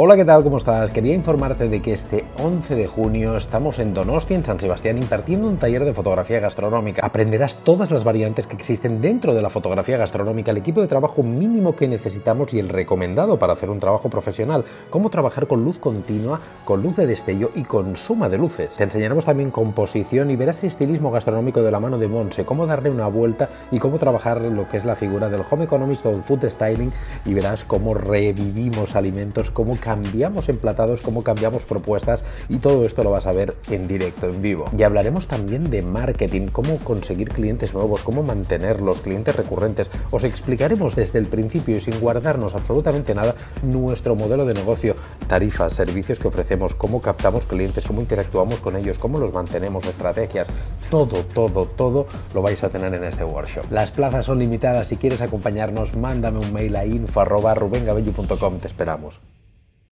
Hola, ¿qué tal? ¿Cómo estás? Quería informarte de que este 11 de junio estamos en Donosti, en San Sebastián, impartiendo un taller de fotografía gastronómica. Aprenderás todas las variantes que existen dentro de la fotografía gastronómica, el equipo de trabajo mínimo que necesitamos y el recomendado para hacer un trabajo profesional, cómo trabajar con luz continua, con luz de destello y con suma de luces. Te enseñaremos también composición y verás estilismo gastronómico de la mano de Monse, cómo darle una vuelta y cómo trabajar lo que es la figura del home economist o el food styling y verás cómo revivimos alimentos, cómo cambiamos emplatados, cómo cambiamos propuestas y todo esto lo vas a ver en directo, en vivo. Y hablaremos también de marketing, cómo conseguir clientes nuevos, cómo mantener los clientes recurrentes. Os explicaremos desde el principio y sin guardarnos absolutamente nada nuestro modelo de negocio, tarifas, servicios que ofrecemos, cómo captamos clientes, cómo interactuamos con ellos, cómo los mantenemos, estrategias. Todo, todo, todo lo vais a tener en este workshop. Las plazas son limitadas. Si quieres acompañarnos, mándame un mail a info.rubengabelli.com. Te esperamos.